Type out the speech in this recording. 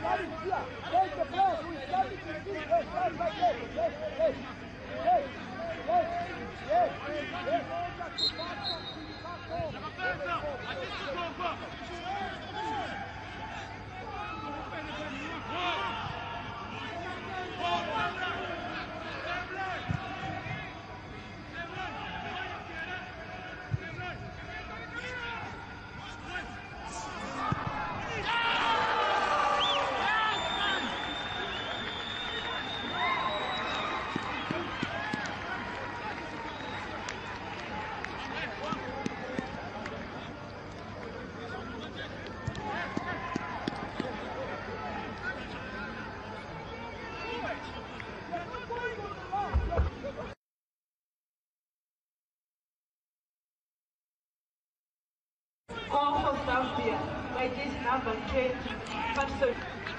Hey, hey, hey, hey, hey, hey, hey, hey, hey, hey, hey, hey, hey, hey, hey, hey, hey, hey, hey, hey, All for Zambia by this number 20 person.